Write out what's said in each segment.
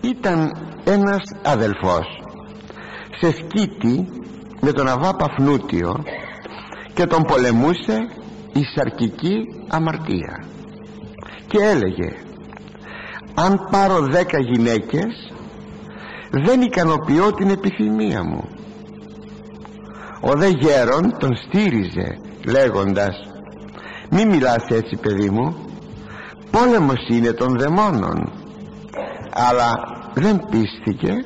ήταν ένας αδελφός σε σκήτη με τον Αβά Παφνούτιο και τον πολεμούσε η σαρκική αμαρτία. Και έλεγε αν πάρω δέκα γυναίκες δεν ικανοποιώ την επιθυμία μου ο δε γέρον τον στήριζε λέγοντας μη μιλάς έτσι παιδί μου πόλεμος είναι των δαιμόνων αλλά δεν πίστηκε.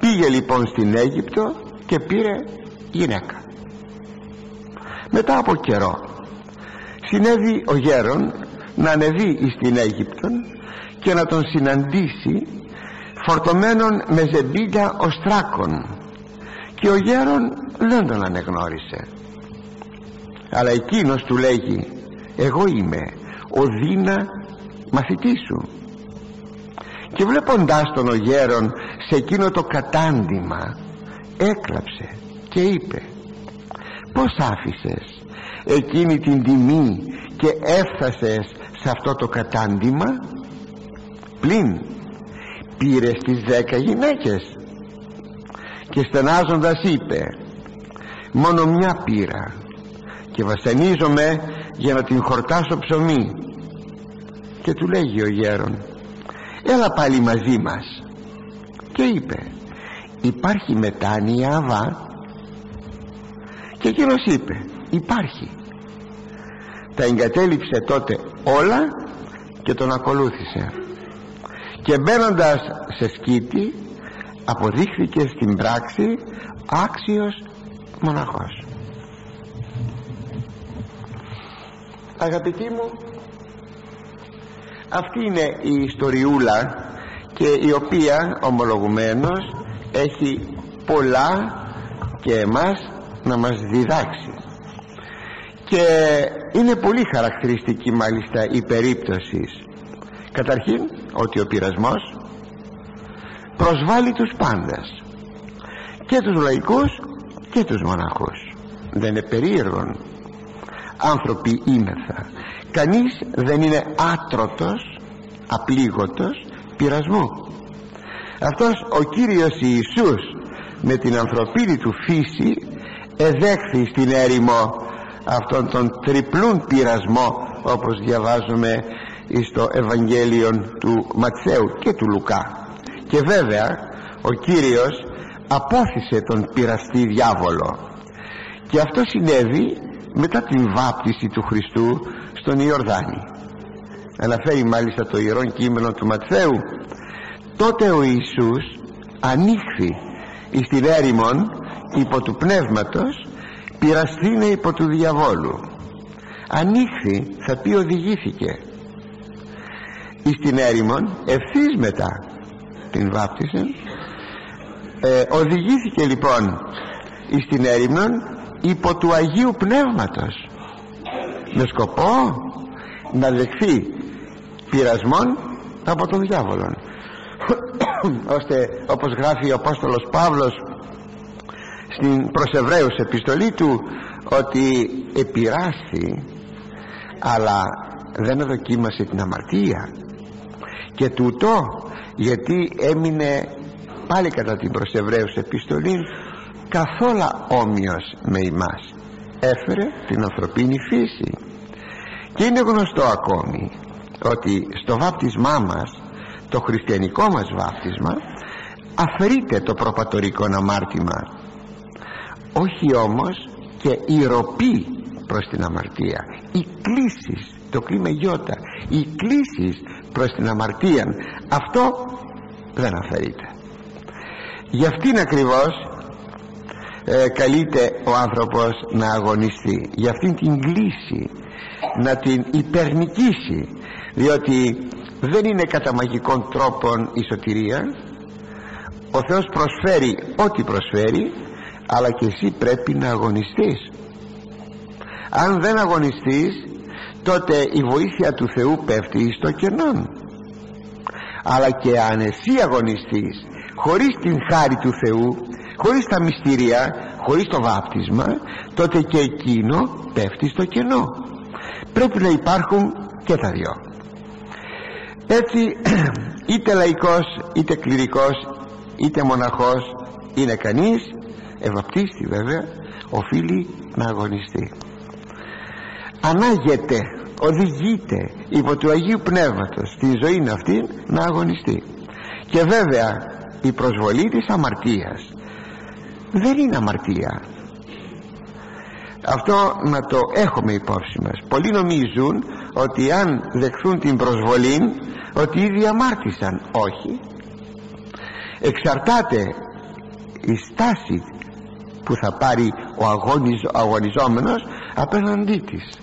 Πήγε λοιπόν στην Αίγυπτο και πήρε γυναίκα. Μετά από καιρό συνέβη ο γέρον να ανεβεί στην Αίγυπτο και να τον συναντήσει φορτωμένον με ζεμπίλια οστράκων. Και ο γέρον δεν τον ανεγνώρισε. Αλλά εκείνος του λέγει εγώ είμαι ο Δίνα μαθητής σου και βλέποντάς τον ο γέρον σε εκείνο το κατάντημα έκλαψε και είπε πως άφησες εκείνη την τιμή και έφτασες σε αυτό το κατάντημα; Πλην πήρες τις δέκα γυναίκες και στενάζοντας είπε μόνο μια πήρα και βασανίζομαι για να την χορτάσω ψωμί και του λέγει ο γέρον έλα πάλι μαζί μας. Και είπε υπάρχει μετάνοια αβά και εκείνος είπε υπάρχει. Τα εγκατέλειψε τότε όλα και τον ακολούθησε. Και μπαίνοντας σε σκήτη αποδείχθηκε στην πράξη άξιος μοναχός. Αγαπητοί μου αυτή είναι η ιστοριούλα και η οποία ομολογουμένως έχει πολλά και εμάς να μας διδάξει. Και είναι πολύ χαρακτηριστική μάλιστα η περίπτωση. Καταρχήν ότι ο πειρασμός προσβάλλει τους πάντες. Και τους λαϊκούς και τους μοναχούς. Δεν είναι περίεργον. Άνθρωποι ήμεθα κανείς δεν είναι άτρωτος απλήγωτος πειρασμού. Αυτός ο Κύριος Ιησούς με την ανθρωπίνη του φύση εδέχθη στην έρημο αυτόν τον τριπλούν πειρασμό όπως διαβάζουμε στο Ευαγγέλιο του Ματσέου και του Λουκά. Και βέβαια ο Κύριος απόθυσε τον πειραστή διάβολο. Και αυτό συνέβη μετά την βάπτιση του Χριστού στον Ιορδάνη. Αναφέρει μάλιστα το Ιερό Κείμενο του Ματθαίου. Τότε ο Ιησούς ανοίχθη εις την έρημον υπό του πνεύματος πειραστήνε υπό του διαβόλου. Ανοίχθη θα πει οδηγήθηκε. Εις την έρημον ευθύς μετά την βάπτιση ε, οδηγήθηκε λοιπόν εις την έρημον υπό του Αγίου Πνεύματος με σκοπό να δεχθεί πειρασμόν από τον διάβολο ώστε όπως γράφει ο Απόστολος Παύλος στην προς Εβραίους επιστολή του ότι επηράστη αλλά δεν δοκίμασε την αμαρτία. Και τούτο γιατί έμεινε πάλι κατά την προς Εβραίους επιστολή καθόλου όμοιος με εμάς έφερε την ανθρωπίνη φύση. Και είναι γνωστό ακόμη ότι στο βάπτισμά μας το χριστιανικό μας βάπτισμα αφαιρείται το προπατορικό αμάρτημα όχι όμως και η ροπή προς την αμαρτία. Οι κλήσεις το κλίμα γιώτα οι κλήσεις προς την αμαρτία. Αυτό δεν αφαιρείται. Γι' αυτήν ακριβώς ε, καλείται ο άνθρωπος να αγωνιστεί για αυτήν την κλίση να την υπερνικήσει διότι δεν είναι κατά μαγικών τρόπων η σωτηρία. Ο Θεός προσφέρει ό,τι προσφέρει αλλά και εσύ πρέπει να αγωνιστείς. Αν δεν αγωνιστείς τότε η βοήθεια του Θεού πέφτει στο κενό αλλά και αν εσύ αγωνιστείς χωρίς την χάρη του Θεού χωρίς τα μυστήρια χωρίς το βάπτισμα τότε και εκείνο πέφτει στο κενό. Πρέπει να υπάρχουν και τα δυο. Έτσι είτε λαϊκός είτε κληρικός είτε μοναχός είναι κανείς ευαπτίστη βέβαια οφείλει να αγωνιστεί. Ανάγεται οδηγείται υπό του Αγίου Πνεύματος στη ζωή αυτή να αγωνιστεί. Και βέβαια η προσβολή της αμαρτίας δεν είναι αμαρτία. Αυτό να το έχουμε υπόψη μας. Πολλοί νομίζουν ότι αν δεχθούν την προσβολή ότι ήδη αμάρτησαν. Όχι. Εξαρτάται η στάση που θα πάρει ο αγωνιζόμενος απέναντί της.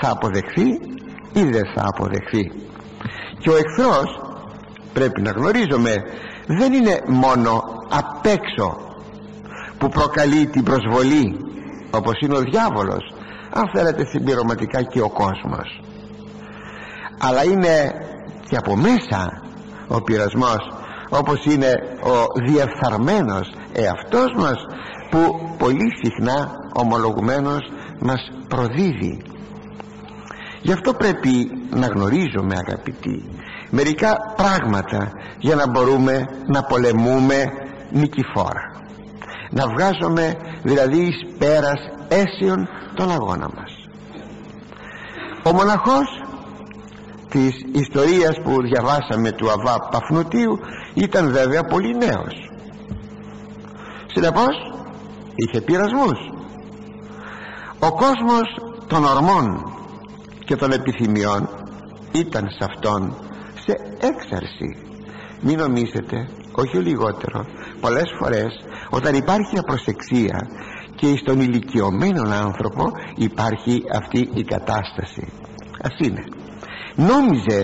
Θα αποδεχθεί ή δεν θα αποδεχθεί. Και ο εχθρός πρέπει να γνωρίζουμε δεν είναι μόνο απ' έξω που προκαλεί την προσβολή όπως είναι ο διάβολος αν θέλετε συμπληρωματικά και ο κόσμος. Αλλά είναι και από μέσα ο πειρασμός όπως είναι ο διεφθαρμένος εαυτός μας που πολύ συχνά ομολογουμένος μας προδίδει. Γι' αυτό πρέπει να γνωρίζουμε αγαπητοί μερικά πράγματα για να μπορούμε να πολεμούμε νικηφόρα να βγάζουμε δηλαδή εις πέρας αίσιον τον αγώνα μας. Ο μοναχός της ιστορίας που διαβάσαμε του Αβά Παφνουτίου ήταν βέβαια πολύ νέος. Συνεπώς είχε πειρασμούς. Ο κόσμος των ορμών και των επιθυμιών ήταν σε αυτόν σε έξαρση. Μην νομίζετε όχι λιγότερο πολλές φορές όταν υπάρχει απροσεξία και στον ηλικιωμένο άνθρωπο υπάρχει αυτή η κατάσταση. Ας είναι. Νόμιζε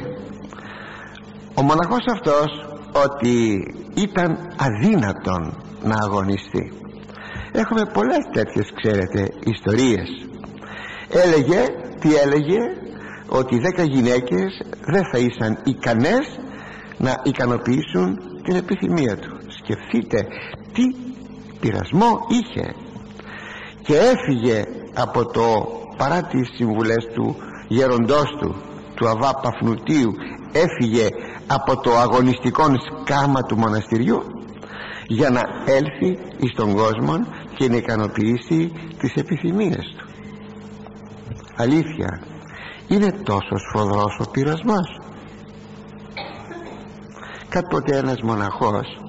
ο μοναχός αυτός ότι ήταν αδύνατον να αγωνιστεί. Έχουμε πολλές τέτοιες ξέρετε ιστορίες. Έλεγε τι έλεγε ότι δέκα γυναίκες δεν θα ήσαν ικανές να ικανοποιήσουν την επιθυμία τους σκεφτείτε τι πειρασμό είχε. Και έφυγε από το παρά τις συμβουλές του γεροντός του του Αβά Παφνουτίου. Έφυγε από το αγωνιστικό σκάμα του μοναστηριού για να έλθει εις τον κόσμο και να ικανοποιήσει τις επιθυμίες του. Αλήθεια είναι τόσος σφοδρός ο πειρασμός. Κάποτε ένας μοναχός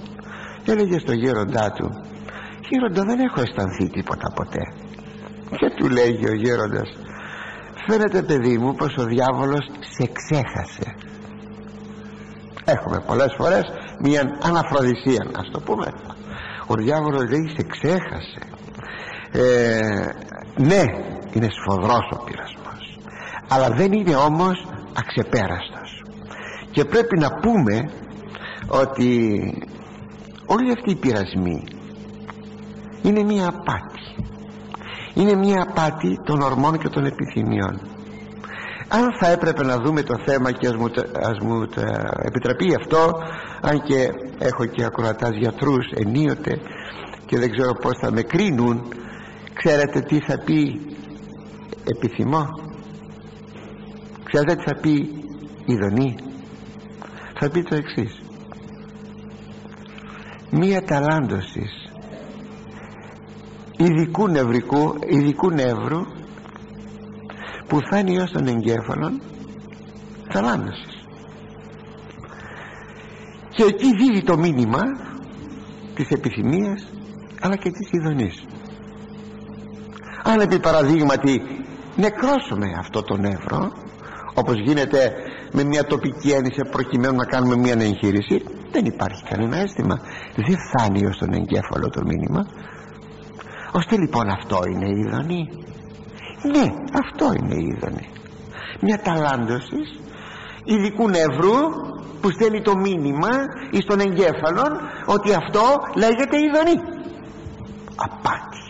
έλεγε στο γέροντά του γέροντα δεν έχω αισθανθεί τίποτα ποτέ και του λέγει ο γέροντας φαίνεται παιδί μου πως ο διάβολος σε ξέχασε έχουμε πολλές φορές μια αναφροδισία ας το πούμε. Ο διάβολος λέει σε ξέχασε ε, ναι είναι σφοδρός ο πειρασμός αλλά δεν είναι όμως αξεπέραστος. Και πρέπει να πούμε ότι όλοι αυτοί οι πειρασμοί είναι μια απάτη. Είναι μια απάτη των ορμών και των επιθυμιών. Αν θα έπρεπε να δούμε το θέμα και ας μου, ας μου επιτραπεί αυτό αν και έχω και ακροατάς γιατρούς ενίοτε και δεν ξέρω πως θα με κρίνουν ξέρετε τι θα πει επιθυμώ ξέρετε τι θα πει ειδονή θα πει το εξής μία ταλάντωσης. Ειδικού νευρικού ειδικού νεύρου που φτάνει ως τον εγκέφαλο θαλάμωσης και εκεί δίδει το μήνυμα της επιθυμίας αλλά και της ειδονής. Αν επί παραδείγματι νεκρώσουμε αυτό το νεύρο όπως γίνεται με μια τοπική έννοια προκειμένου να κάνουμε μια εγχείρηση δεν υπάρχει κανένα αίσθημα δεν φτάνει ως τον εγκέφαλο το μήνυμα. Ώστε λοιπόν αυτό είναι η ειδονή ναι αυτό είναι η είδονη μια ταλάντωσης ειδικού νευρού που στέλνει το μήνυμα εις τον εγκέφαλο ότι αυτό λέγεται ειδονή απάτη.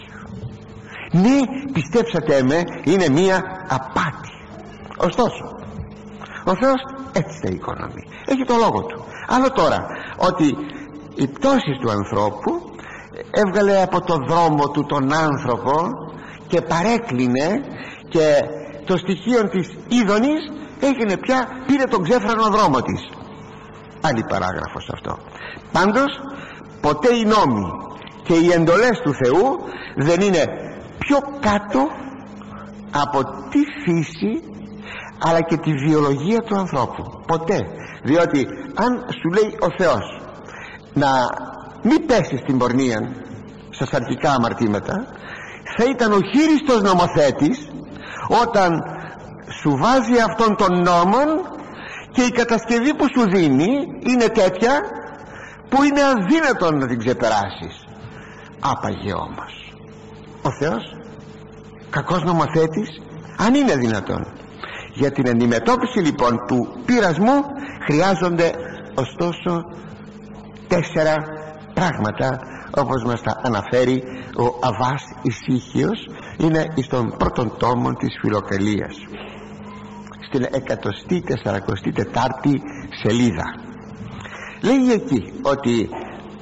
Ναι πιστέψατε με είναι μια απάτη. Ωστόσο ο Θεός έτσι τα οικονομεί έχει το λόγο του. Άλλο τώρα ότι η πτώση του ανθρώπου έβγαλε από το δρόμο του τον άνθρωπο και παρέκλεινε και το στοιχείο της είδονης έγινε πια πήρε τον ξέφρανο δρόμο της. Άλλη παράγραφος αυτό. Πάντως ποτέ οι νόμοι και οι εντολές του Θεού δεν είναι πιο κάτω από τη φύση αλλά και τη βιολογία του ανθρώπου. Ποτέ. Διότι αν σου λέει ο Θεός να μην πέσεις στην πορνεία στα σαρκικά αμαρτήματα. Θα ήταν ο χείριστος νομοθέτης όταν σου βάζει αυτόν τον νόμον και η κατασκευή που σου δίνει είναι τέτοια που είναι αδύνατον να την ξεπεράσεις. Άπαγε όμως. Ο Θεός κακός νομοθέτης αν είναι δυνατόν. Για την αντιμετώπιση λοιπόν του πειρασμού χρειάζονται ωστόσο τέσσερα πράγματα όπως μας τα αναφέρει ο Αβάς Ισύχιος είναι στον πρώτον τόμο της Φιλοκαλίας στην 144η σελίδα. Λέει εκεί ότι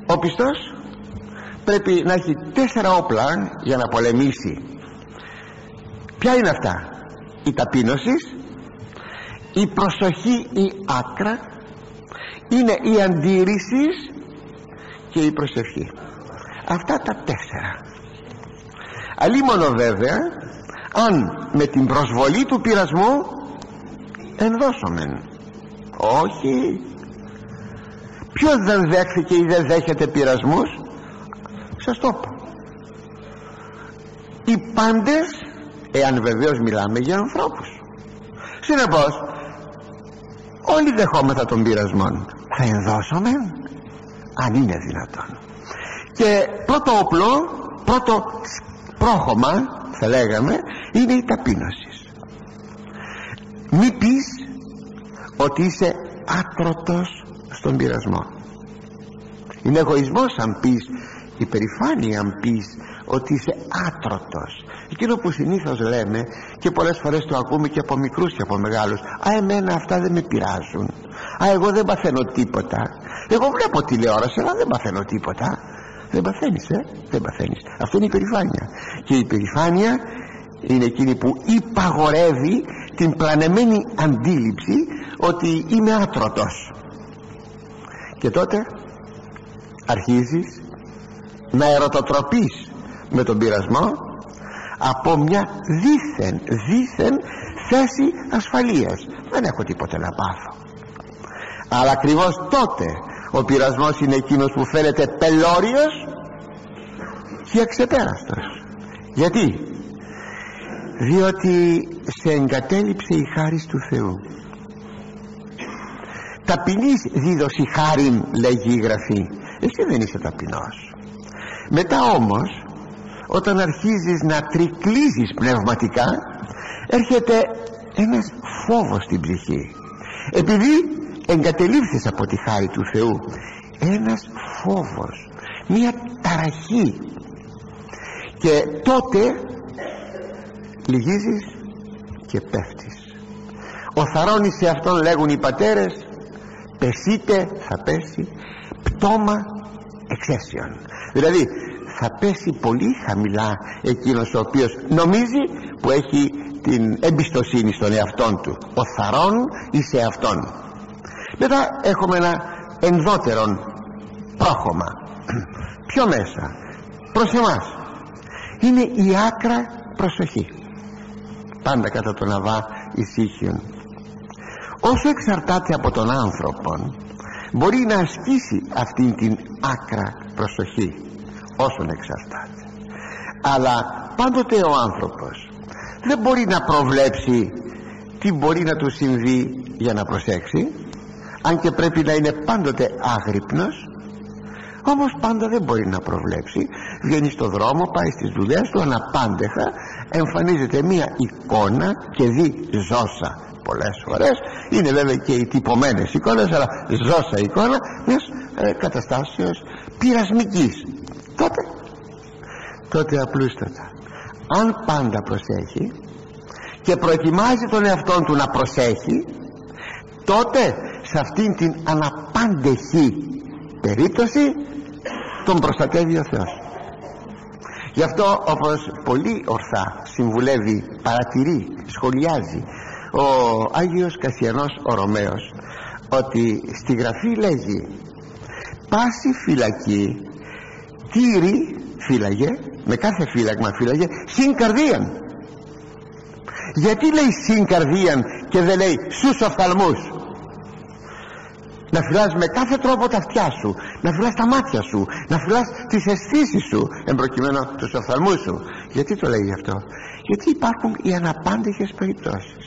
ο πιστός πρέπει να έχει τέσσερα όπλα για να πολεμήσει. Ποια είναι αυτά; Η ταπείνωσης η προσοχή η άκρα είναι η αντίρρησης και η προσευχή. Αυτά τα τέσσερα. Αλίμονο βέβαια αν με την προσβολή του πειρασμού ενδώσομεν. Όχι. Ποιος δεν δέχθηκε ή δεν δέχεται πειρασμούς; Σας το πω. Οι πάντες εάν βεβαίως μιλάμε για ανθρώπους. Συνεπώς όλοι δεχόμεθα των πειρασμών θα ενδώσουμε αν είναι δυνατόν. Και πρώτο όπλο πρώτο πρόχωμα θα λέγαμε είναι η ταπείνωση. Μη πεις ότι είσαι άτρωτος στον πειρασμό. Είναι εγωισμός αν πεις υπερηφάνεια αν πεις ότι είσαι άτρωτος. Εκείνο που συνήθως λέμε και πολλές φορές το ακούμε και από μικρούς και από μεγάλους. Α εμένα αυτά δεν με πειράζουν. Α εγώ δεν παθαίνω τίποτα εγώ βλέπω τηλεόραση αλλά δεν παθαίνω τίποτα. Δεν παθαίνεις ε; Δεν παθαίνεις αυτό είναι η υπερηφάνεια και η υπερηφάνεια είναι εκείνη που υπαγορεύει την πλανεμένη αντίληψη ότι είμαι άτρωτος. Και τότε αρχίζεις να ερωτοτροπείς με τον πειρασμό από μια δίθεν δίθεν θέση ασφαλείας. Δεν έχω τίποτε να πάθω. Αλλά ακριβώς τότε ο πειρασμός είναι εκείνος που φαίνεται πελώριος και αξεπέραστος γιατί; Διότι σε εγκατέλειψε η χάρη του Θεού. Ταπεινής δίδωση χάριν λέγει η Γραφή. Εσύ δεν είσαι ταπεινός. Μετά όμως όταν αρχίζεις να τρικλίζεις πνευματικά έρχεται ένας φόβος στην ψυχή. Επειδή εγκατελείφθης από τη χάρη του Θεού. Ένας φόβος μια ταραχή. Και τότε λυγίζεις και πέφτεις. Ο θαρώνης σε αυτόν λέγουν οι πατέρες πεσείτε θα πέσει πτώμα εξαίσιον δηλαδή θα πέσει πολύ χαμηλά εκείνος ο οποίος νομίζει που έχει την εμπιστοσύνη στον εαυτόν του. Ο θαρών ή σε αυτόν μετά έχουμε ένα ενδότερον πρόχωμα πιο μέσα προς εμάς. Είναι η άκρα προσοχή. Πάντα κατά τον Αβά ησύχιον. Όσο εξαρτάται από τον άνθρωπο μπορεί να ασκήσει αυτήν την άκρα προσοχή όσον εξαρτάται. Αλλά πάντοτε ο άνθρωπος δεν μπορεί να προβλέψει τι μπορεί να του συμβεί για να προσέξει αν και πρέπει να είναι πάντοτε άγρυπνος όμως πάντα δεν μπορεί να προβλέψει. Βγαίνει στο δρόμο, πάει στις δουλειές του αναπάντεχα εμφανίζεται μία εικόνα και δει ζώσα. Πολλές φορές είναι βέβαια και οι τυπωμένες εικόνες αλλά ζώσα εικόνα μιας ε, καταστάσεως πειρασμικής. Τότε τότε απλούστατα. Αν πάντα προσέχει και προετοιμάζει τον εαυτόν του να προσέχει τότε σε αυτήν την αναπάντεχη περίπτωση τον προστατεύει ο Θεός. Γι' αυτό όπως πολύ ορθά συμβουλεύει παρατηρεί, σχολιάζει ο Άγιος Κασιανός ο Ρωμαίος ότι στη γραφή λέγει πάση φυλακή τύρι φύλαγε με κάθε φύλαγμα φύλαγε συν καρδίαν γιατί λέει συν καρδίαν και δεν λέει στους οφθαλμούς να φυλάς με κάθε τρόπο τα αυτιά σου να φυλάς τα μάτια σου να φυλάς τις αισθήσεις σου εμπροκειμένου τους οφθαλμούς σου. Γιατί το λέει αυτό; Γιατί υπάρχουν οι αναπάντηχες περιπτώσεις.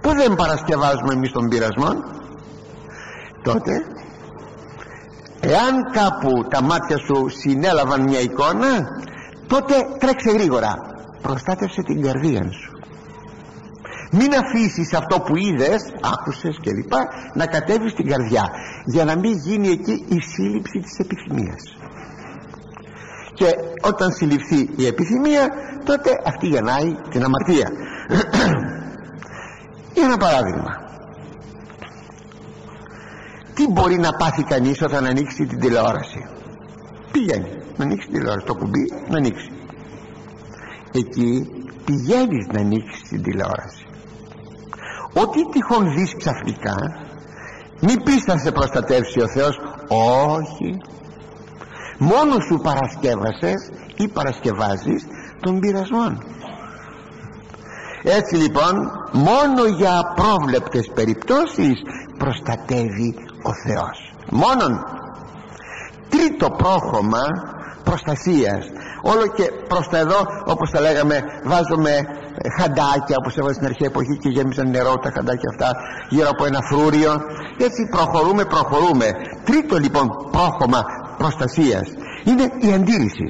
Που δεν παρασκευάζουμε εμείς τον πειρασμό; Τότε εάν κάπου τα μάτια σου συνέλαβαν μια εικόνα τότε τρέξε γρήγορα. Προστάτευσε την καρδία σου μην αφήσεις αυτό που είδες άκουσες κλπ να κατέβει στην καρδιά για να μην γίνει εκεί η σύλληψη της επιθυμίας. Και όταν συλληφθεί η επιθυμία τότε αυτή γεννάει την αμαρτία. Για ένα παράδειγμα. Τι μπορεί να πάθει κανείς όταν ανοίξει την τηλεόραση; Πηγαίνει. Να ανοίξει την τηλεόραση. Το κουμπί να ανοίξει. Εκεί πηγαίνεις να ανοίξεις την τηλεόραση ό,τι τυχόν δεις ξαφνικά μη πεις θα σε προστατεύσει ο Θεός. Όχι. Μόνο σου παρασκεύασες ή παρασκευάζεις τον πειρασμό. Έτσι λοιπόν μόνο για απρόβλεπτες περιπτώσεις προστατεύει ο Θεός. Μόνον. Τρίτο πρόχωμα προστασίας. Όλο και προς τα εδώ όπως τα λέγαμε βάζουμε χαντάκια όπως έβαλε στην αρχαία εποχή και γέμισαν νερό τα χαντάκια αυτά γύρω από ένα φρούριο. Έτσι προχωρούμε προχωρούμε. Τρίτο λοιπόν πρόχωμα προστασίας είναι η αντίρρηση.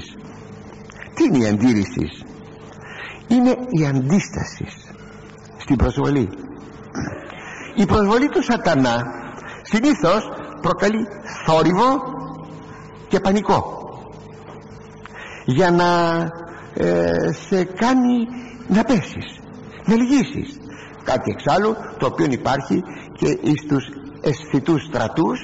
Τι είναι η αντίρρηση; Είναι η αντίσταση στην προσβολή. Η προσβολή του σατανά συνήθως προκαλεί θόρυβο και πανικό. Για να ε, σε κάνει να πέσεις να λυγίσεις. Κάτι εξάλλου το οποίο υπάρχει και στους αισθητούς στρατούς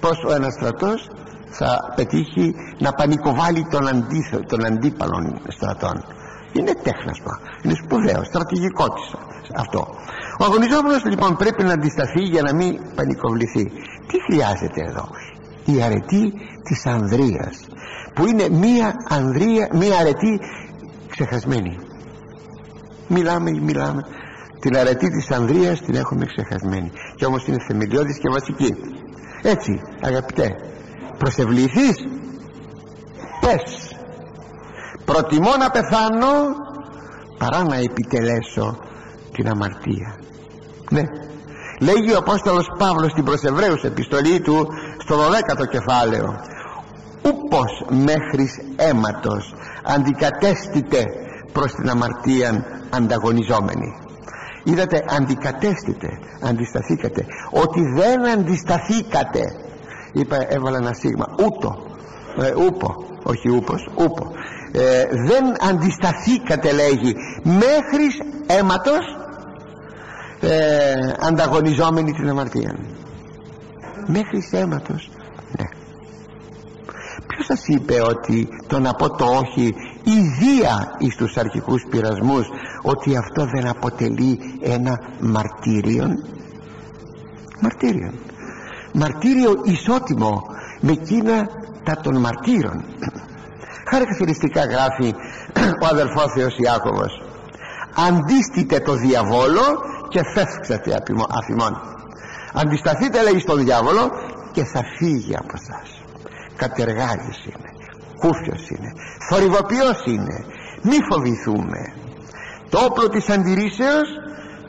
πως ο ένας στρατός θα πετύχει να πανικοβάλει τον, αντίθο, τον αντίπαλων στρατών. Είναι τέχνασμα είναι σπουδαίο, στρατηγικό της αυτό. Ο αγωνιζόμενος λοιπόν πρέπει να αντισταθεί για να μην πανικοβληθεί. Τι χρειάζεται εδώ; Η αρετή της ανδρείας που είναι μία ανδρεία, μία αρετή ξεχασμένη. Μιλάμε μιλάμε. Την αρετή της ανδρείας την έχουμε ξεχασμένη. Και όμως είναι θεμελιώδης και βασική. Έτσι αγαπητέ προσευλήθεις πες. Προτιμώ να πεθάνω παρά να επιτελέσω την αμαρτία. Ναι. Λέγει ο Απόστολος Παύλος στην προσεβραίους επιστολή του στο 12ο κεφάλαιο. Ούπος μέχρις αίματος αντικατέστητε προς την αμαρτία ανταγωνιζόμενη. Είδατε αντικατέστητε αντισταθήκατε. Ότι δεν αντισταθήκατε είπα έβαλα ένα σίγμα. Ούτω. Ε, ούπο. Όχι ούπος ούπο. Ε, δεν αντισταθήκατε λέγει μέχρι αίματος ε, ανταγωνιζόμενη την αμαρτία μέχρι αίματος ναι. Ποιος σας είπε ότι το να πω το όχι ιδία εις τους αρχικούς πειρασμούς ότι αυτό δεν αποτελεί ένα μαρτύριο μαρτύριο μαρτύριο ισότιμο με εκείνα τα των μαρτύρων. Χαρακτηριστικά γράφει ο αδελφός Θεός Ιάκωβος. Αντίστητε το διαβόλο και φεύξατε αφημών αντισταθείτε λέει στον διάβολο και θα φύγει από σας. Κατεργάρης είναι κούφιος είναι θορυβοποιός είναι. Μη φοβηθούμε. Το όπλο της αντιρρήσεως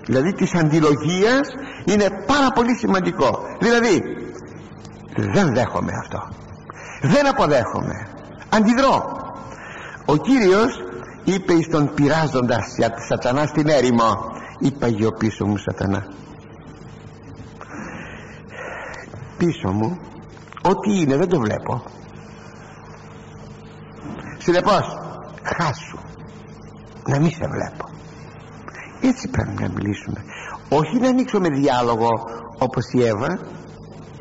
δηλαδή της αντιλογίας είναι πάρα πολύ σημαντικό. Δηλαδή δεν δέχομαι αυτό. Δεν αποδέχομαι. Αντιδρώ. Ο Κύριος είπε εις τον πειράζοντας σατανά στην έρημο είπα γιο πίσω μου σατανά πίσω μου ό,τι είναι δεν το βλέπω. Συνεπώς χάσου να μην σε βλέπω. Έτσι πρέπει να μιλήσουμε. Όχι να ανοίξουμε διάλογο όπως η Εύα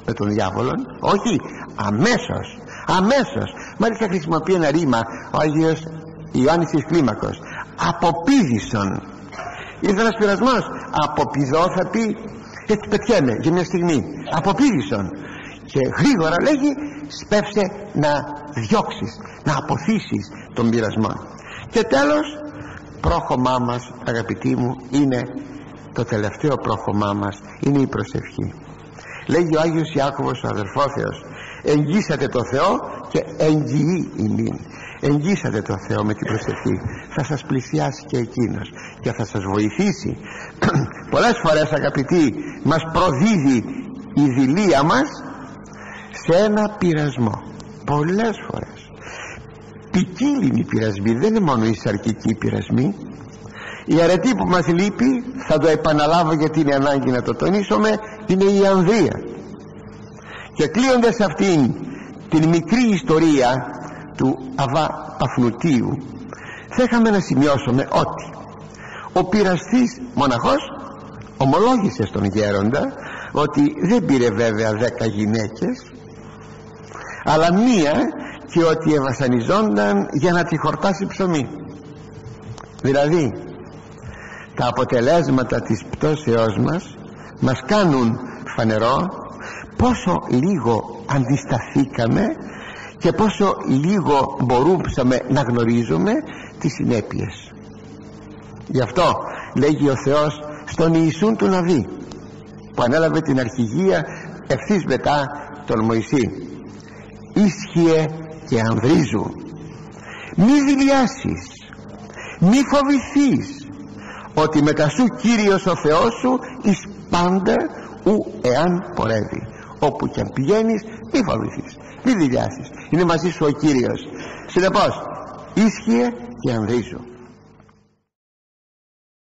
με τον διάβολο όχι αμέσως αμέσως. Μάλιστα χρησιμοποιεί ένα ρήμα ο Άγιος Ιωάννης της Κλίμακος. Αποπίδησον ήρθε ένας πειρασμός. Αποπηδώ θα πει έτσι πετιέμαι για μια στιγμή. Αποπήρησον και γρήγορα λέγει σπεύσε να διώξεις να αποθήσεις τον πειρασμό και τέλος πρόχωμά μας αγαπητοί μου είναι το τελευταίο πρόχωμά μας είναι η προσευχή λέγει ο Άγιος Ιάκωβος ο αδερφόθεος εγγύσατε το Θεό και εγγυεί ημίν εγγύσατε το Θεό με την προσευχή. Θα σας πλησιάσει και Εκείνος και θα σας βοηθήσει. Πολλές φορές αγαπητοί μας προδίδει η δηλία μας σε ένα πειρασμό. Πολλές φορές. Ποικίλινοι πειρασμοί. Δεν είναι μόνο οι σαρκικοί πειρασμοί. Η αρετή που μας λείπει θα το επαναλάβω γιατί είναι ανάγκη να το τονίσουμε είναι η ανδρεία. Και κλείοντας αυτήν την μικρή ιστορία του Αβά Παφνουτίου θα είχαμε να σημειώσουμε ότι ο πειραστής μοναχός ομολόγησε στον γέροντα ότι δεν πήρε βέβαια δέκα γυναίκες αλλά μία και ότι ευασανιζόνταν για να τη χορτάσει ψωμί. Δηλαδή τα αποτελέσματα της πτώσεώς μας μας κάνουν φανερό πόσο λίγο αντισταθήκαμε και πόσο λίγο μπορούσαμε να γνωρίζουμε τις συνέπειες. Γι' αυτό λέγει ο Θεός στον Ιησούν του Ναβί που ανέλαβε την αρχηγία ευθύς μετά τον Μωυσή. Ίσχυε και ανδρίζου μη δηλιάσεις. Μη φοβηθείς ότι μετά σου Κύριος ο Θεός σου εις πάντα ου εάν πορεύει όπου και αν πηγαίνεις μη φοβηθείς μη δηλιάσεις. Είναι μαζί σου ο Κύριος. Συνεπώς ίσχυε και ανδρίζου